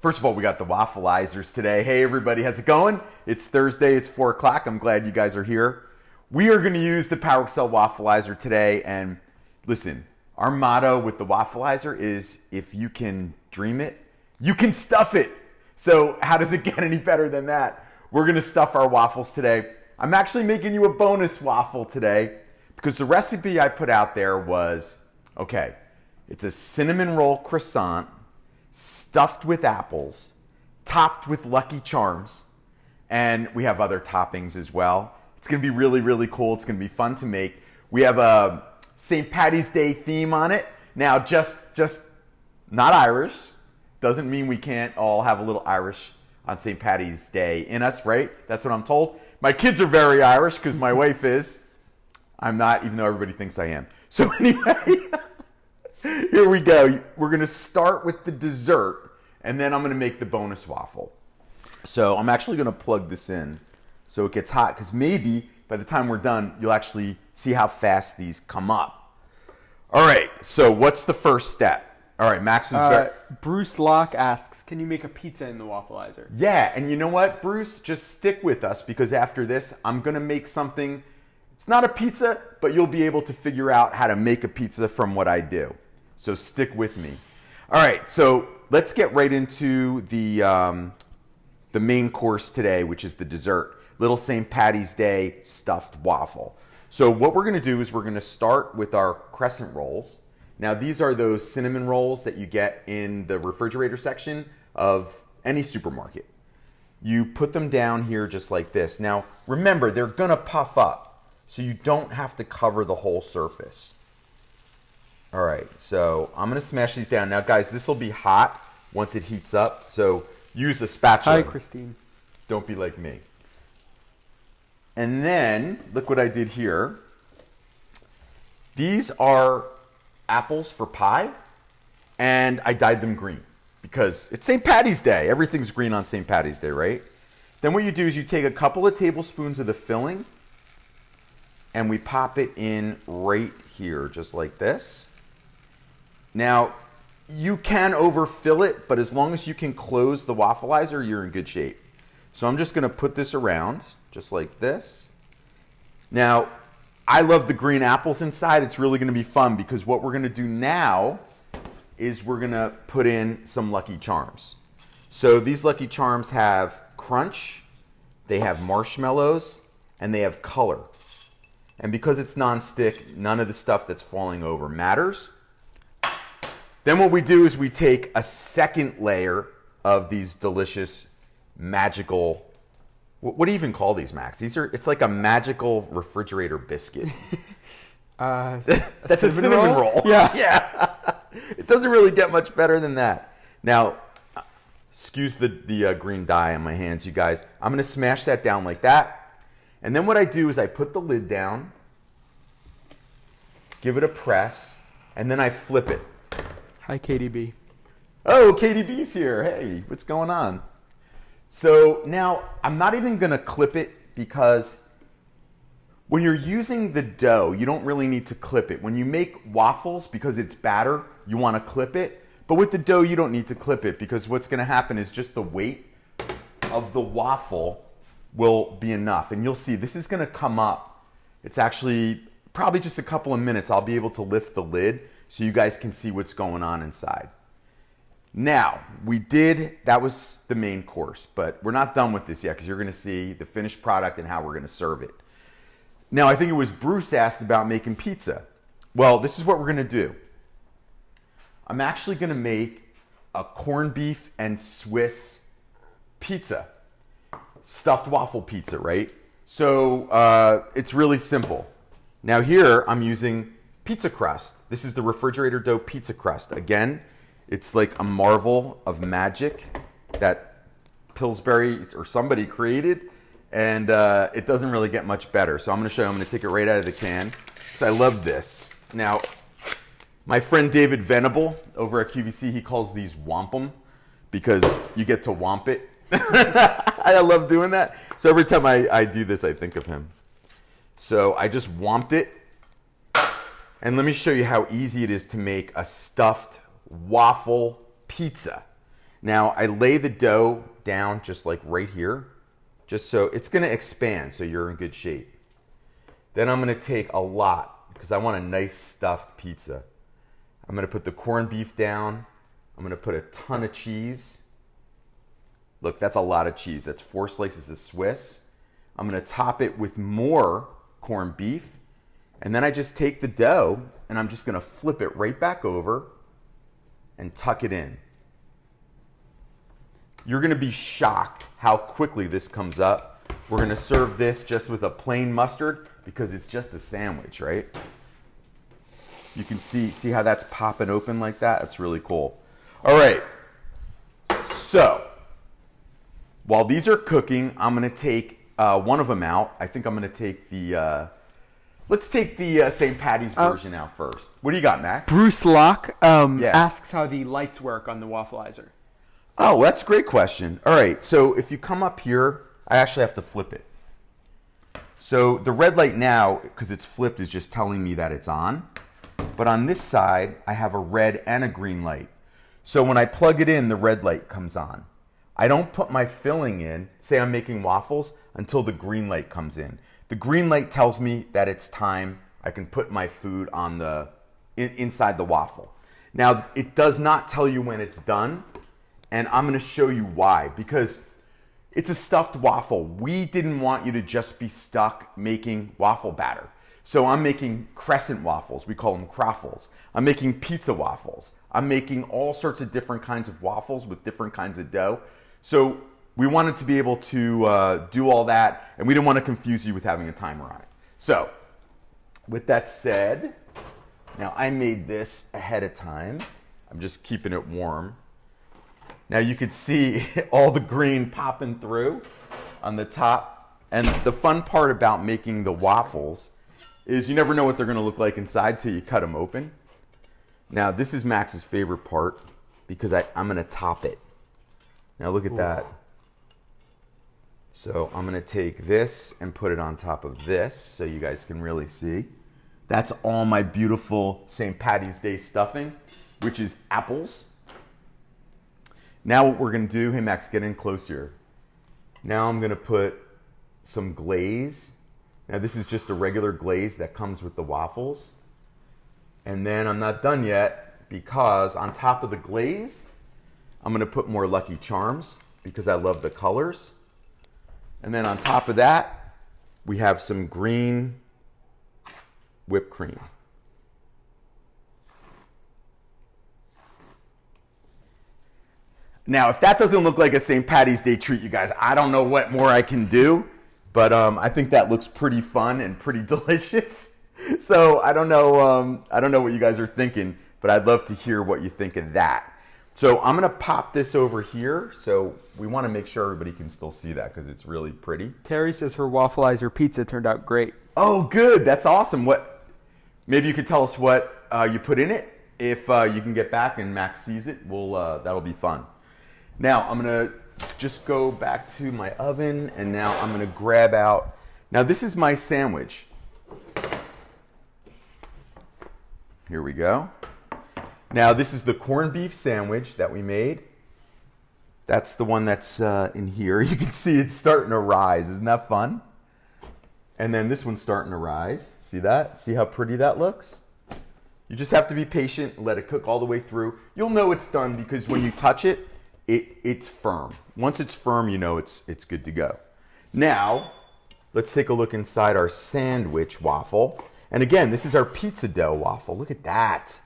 First of all, we got the waffleizers today. Hey, everybody, how's it going? It's Thursday, it's 4 o'clock. I'm glad you guys are here. We are going to use the Power Excel wafflizer today. And listen, our motto with the wafflizer is if you can dream it, you can stuff it. So, how does it get any better than that? We're going to stuff our waffles today. I'm actually making you a bonus waffle today because the recipe I put out there was okay, it's a cinnamon roll croissant stuffed with apples, topped with Lucky Charms, and we have other toppings as well. It's gonna be really, really cool. It's gonna be fun to make. We have a St. Patty's Day theme on it. Now, just just not Irish doesn't mean we can't all have a little Irish on St. Patty's Day in us, right? That's what I'm told. My kids are very Irish because my wife is. I'm not, even though everybody thinks I am. So anyway. Here we go. We're going to start with the dessert, and then I'm going to make the bonus waffle. So I'm actually going to plug this in so it gets hot, because maybe by the time we're done, you'll actually see how fast these come up. All right, so what's the first step? All right, Max Uh. Bruce Locke asks, "Can you make a pizza in the wafflizer?" Yeah, and you know what, Bruce? Just stick with us because after this, I'm gonna make something. It's not a pizza, but you'll be able to figure out how to make a pizza from what I do. So stick with me. All right, so let's get right into the um, the main course today, which is the dessert. Little St. Patty's Day stuffed waffle. So what we're gonna do is we're gonna start with our crescent rolls. Now these are those cinnamon rolls that you get in the refrigerator section of any supermarket. You put them down here just like this. Now remember, they're gonna puff up, so you don't have to cover the whole surface. All right, so I'm gonna smash these down. Now guys, this will be hot once it heats up, so use a spatula. Hi, Christine. Don't be like me. And then, look what I did here. These are apples for pie, and I dyed them green because it's St. Patty's Day. Everything's green on St. Patty's Day, right? Then what you do is you take a couple of tablespoons of the filling and we pop it in right here, just like this. Now, you can overfill it, but as long as you can close the wafflizer, you're in good shape. So I'm just gonna put this around, just like this. Now, I love the green apples inside. It's really gonna be fun because what we're gonna do now is we're gonna put in some Lucky Charms. So these Lucky Charms have crunch, they have marshmallows, and they have color. And because it's non-stick, none of the stuff that's falling over matters. Then what we do is we take a second layer of these delicious, magical. What, do you even call these, Max? These are. It's like a magical refrigerator biscuit. Uh, That's a cinnamon roll. Yeah. yeah. it doesn't really get much better than that. Now, excuse the the uh, green dye on my hands, you guys. I'm gonna smash that down like that, and then what I do is I put the lid down, give it a press, and then I flip it. Hi, KDB. Oh, KDB's here. Hey, what's going on? So now I'm not even gonna clip it because when you're using the dough, you don't really need to clip it. When you make waffles, because it's batter, you wanna clip it. But with the dough, you don't need to clip it because what's gonna happen is just the weight of the waffle will be enough. And you'll see this is gonna come up. It's actually probably just a couple of minutes. I'll be able to lift the lid so you guys can see what's going on inside. Now, we did, that was the main course, but we're not done with this yet because you're gonna see the finished product and how we're gonna serve it. Now, I think it was Bruce asked about making pizza. Well, this is what we're gonna do. I'm actually gonna make a corned beef and Swiss pizza, stuffed waffle pizza, right? So uh, it's really simple. Now, here I'm using pizza crust. This is the refrigerator dough pizza crust. Again, it's like a marvel of magic that Pillsbury or somebody created, and uh, it doesn't really get much better. So I'm going to show you. I'm going to take it right out of the can because I love this. Now, my friend David Venable over at QVC, he calls these wampum because you get to womp it. I love doing that. So every time I, I do this, I think of him. So I just womped it. And let me show you how easy it is to make a stuffed waffle pizza. Now I lay the dough down just like right here, just so it's gonna expand so you're in good shape. Then I'm gonna take a lot because I want a nice stuffed pizza. I'm gonna put the corned beef down. I'm gonna put a ton of cheese. Look, that's a lot of cheese. That's four slices of Swiss. I'm gonna top it with more corned beef. And then I just take the dough and I'm just gonna flip it right back over and tuck it in. You're gonna be shocked how quickly this comes up. We're gonna serve this just with a plain mustard because it's just a sandwich, right? You can see, see how that's popping open like that? That's really cool. All right, so while these are cooking, I'm gonna take uh, one of them out. I think I'm gonna take the, uh, let's take the uh, St. Patty's Oh. version out first. What do you got, Max? Bruce Locke um, Yeah. asks how the lights work on the wafflizer. Oh, that's a great question. All right, so if you come up here, I actually have to flip it. So the red light now, because it's flipped, is just telling me that it's on. But on this side, I have a red and a green light. So when I plug it in, the red light comes on. I don't put my filling in, say I'm making waffles, until the green light comes in. The green light tells me that it's time. I can put my food on the in, inside the waffle. Now, it does not tell you when it's done, and I'm going to show you why because it's a stuffed waffle. We didn't want you to just be stuck making waffle batter. So I'm making crescent waffles. We call them croffles. I'm making pizza waffles. I'm making all sorts of different kinds of waffles with different kinds of dough. So we wanted to be able to uh, do all that, and we didn't want to confuse you with having a timer on it. So, with that said, now I made this ahead of time. I'm just keeping it warm. Now you could see all the green popping through on the top. And the fun part about making the waffles is you never know what they're going to look like inside till you cut them open. Now this is Max's favorite part because I, I'm going to top it. Now look at that. So I'm to take this and put it on top of this so you guys can really see. That's all my beautiful St. Patty's Day stuffing, which is apples. Now what we're gonna do, hey Max, get in close here. Now I'm gonna put some glaze. Now this is just a regular glaze that comes with the waffles. And then I'm not done yet because on top of the glaze, I'm gonna put more Lucky Charms because I love the colors. And then on top of that, we have some green whipped cream. Now, if that doesn't look like a St. Patty's Day treat, you guys, I don't know what more I can do, but um, I think that looks pretty fun and pretty delicious. So I don't know, um, I don't know what you guys are thinking, but I'd love to hear what you think of that. So I'm gonna pop this over here. So we want to make sure everybody can still see that because it's really pretty. Terry says her wafflizer pizza turned out great. Oh, good. That's awesome. What? Maybe you could tell us what uh, you put in it. If uh, you can get back and Max sees it, we'll uh, that'll be fun. Now I'm gonna just go back to my oven, and now I'm gonna grab out. Now this is my sandwich. Here we go. Now this is the corned beef sandwich that we made. That's the one that's uh, in here. You can see it's starting to rise. Isn't that fun? And then this one's starting to rise. See that? See how pretty that looks? You just have to be patient, let it cook all the way through. You'll know it's done because when you touch it, it it's firm. Once it's firm, you know it's it's good to go. Now, let's take a look inside our sandwich waffle. And again, this is our pizza dough waffle. Look at that.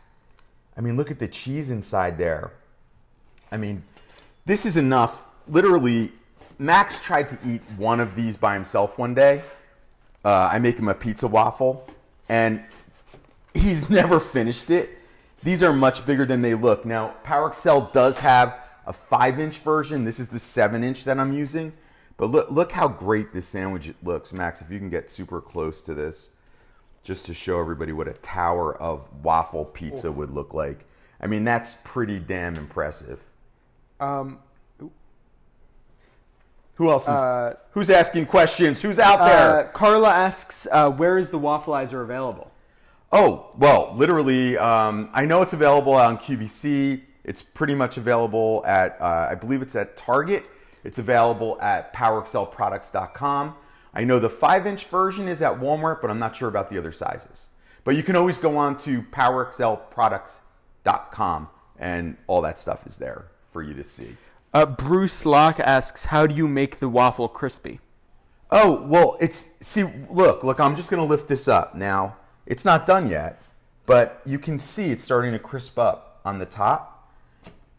I mean, look at the cheese inside there. I mean, this is enough. Literally, Max tried to eat one of these by himself one day. Uh, I make him a pizza waffle, and he's never finished it. These are much bigger than they look. Now, Power does have a five inch version. This is the seven inch that I'm using. But look, look how great this sandwich looks, Max. If you can get super close to this, just to show everybody what a tower of waffle pizza would look like. I mean, that's pretty damn impressive. Um, Who else is? Uh, who's asking questions? Who's out there? uh, Carla asks, uh, where is the wafflizer available? Oh, well, literally, um, I know it's available on QVC. It's pretty much available at, uh, I believe it's at Target. It's available at PowerXLProducts.com. I know the five inch version is at Walmart, but I'm not sure about the other sizes. But you can always go on to PowerXLProducts.com and all that stuff is there for you to see. Uh, Bruce Locke asks, "How do you make the waffle crispy?" Oh, well, it's see, look, look, I'm just going to lift this up. Now, it's not done yet, but you can see it's starting to crisp up on the top.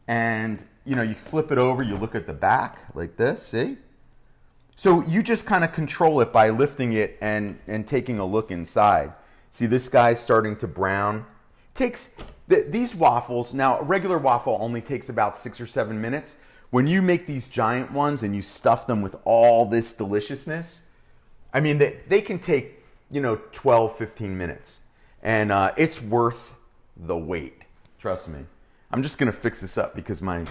And, you know, you flip it over, you look at the back like this, see? So you just kind of control it by lifting it and and taking a look inside. See, this guy's starting to brown. Takes th- these waffles, now a regular waffle only takes about 6 or 7 minutes when you make these giant ones and you stuff them with all this deliciousness, I mean, they, they can take, you know, 12, 15 minutes. And uh, it's worth the wait. Trust me. I'm just going to fix this up because my,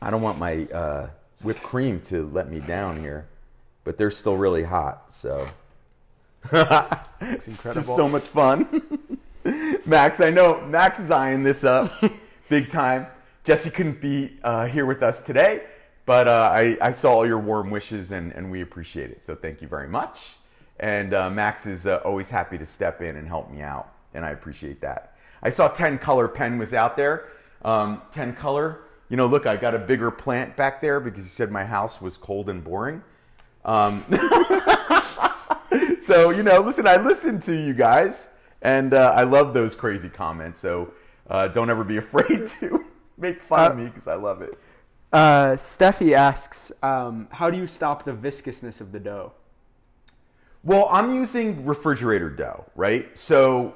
I don't want my uh, whipped cream to let me down here. But they're still really hot, so. it's just so much fun. Max, I know Max is eyeing this up big time. Jesse couldn't be uh, here with us today, but uh, I, I, saw all your warm wishes and, and, we appreciate it. So thank you very much. And uh, Max is uh, always happy to step in and help me out, and I appreciate that. I saw 10 Color Pen was out there. Um, 10 Color, you know, look, I got a bigger plant back there because you said my house was cold and boring. Um, so, you know, listen, I listen to you guys, and uh, I love those crazy comments. So uh, don't ever be afraid to make fun uh, of me because I love it. Uh, Steffi asks, um, how do you stop the viscousness of the dough? Well, I'm using refrigerator dough, right? So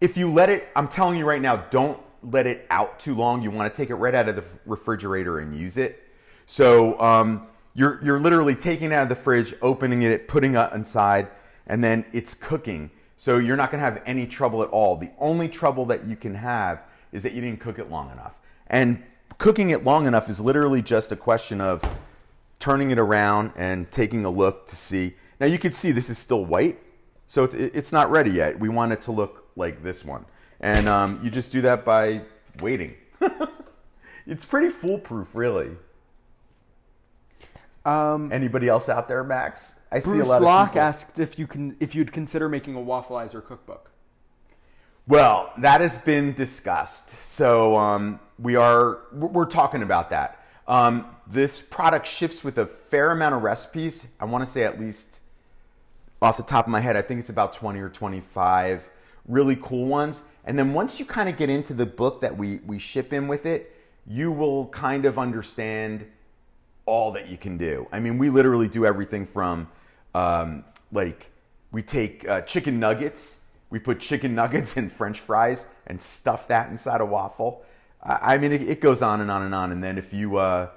if you let it, I'm telling you right now, don't let it out too long. You want to take it right out of the refrigerator and use it. So um, you're, you're literally taking it out of the fridge, opening it, putting it inside, and then it's cooking. So you're not going to have any trouble at all. The only trouble that you can have is that you didn't cook it long enough. And cooking it long enough is literally just a question of turning it around and taking a look to see. Now you can see this is still white, so it's not ready yet. We want it to look like this one. And um, you just do that by waiting. it's pretty foolproof, really. Um, Anybody else out there, Max? I Bruce see a lot Locke of people. asked if you can if you'd consider making a wafflizer cookbook. Well, that has been discussed. So um, we are we're talking about that. Um, this product ships with a fair amount of recipes. I want to say at least off the top of my head, I think it's about 20 or 25 really cool ones. And then once you kind of get into the book that we we ship in with it, you will kind of understand all that you can do. I mean, we literally do everything from um, like we take uh, chicken nuggets, we put chicken nuggets and French fries and stuff that inside a waffle. I mean, it, it, goes on and on and on. And then if you, uh,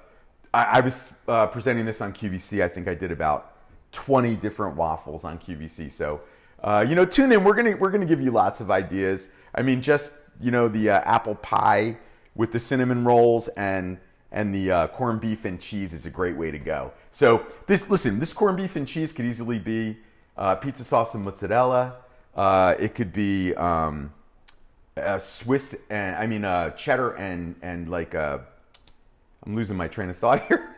I, I, was uh, presenting this on QVC. I think I did about 20 different waffles on QVC. So, uh, you know, tune in. We're gonna we're gonna give you lots of ideas. I mean, just you know, the uh, apple pie with the cinnamon rolls and and the uh, corned beef and cheese is a great way to go. So this, listen, this corned beef and cheese could easily be uh, pizza sauce and mozzarella. it could be. Um, uh, Swiss and I mean uh, cheddar and and like uh, I'm losing my train of thought here.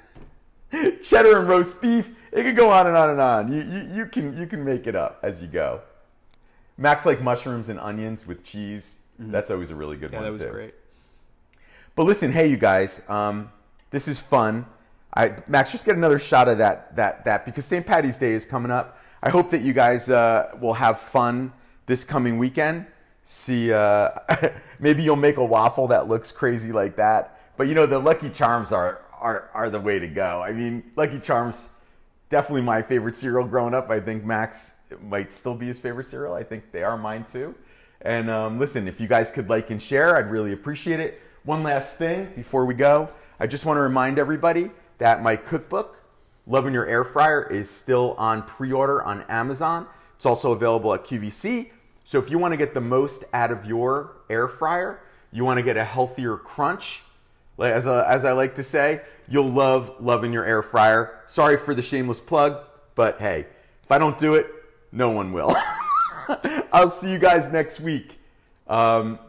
cheddar and roast beef. It could go on and on and on. You, you you can you can make it up as you go. Max like mushrooms and onions with cheese. Mm-hmm. That's always a really good yeah, one too. that was great. But listen, hey you guys, um, this is fun. I, Max, just get another shot of that that that because St. Patty's Day is coming up. I hope that you guys uh, will have fun this coming weekend see uh, maybe you'll make a waffle that looks crazy like that but you know the lucky charms are are, are the way to go i mean lucky charms definitely my favorite cereal growing up. I think max might still be his favorite cereal. I think they are mine too. And um, listen if you guys could like and share i'd really appreciate it. One last thing before we go. I just want to remind everybody that my cookbook loving your air fryer is still on pre-order on amazon. It's also available at qvc so if you want to get the most out of your air fryer, you want to get a healthier crunch, as, a, as I like to say, you'll love loving your air fryer. Sorry for the shameless plug, but hey, if I don't do it, no one will. I'll see you guys next week. Um,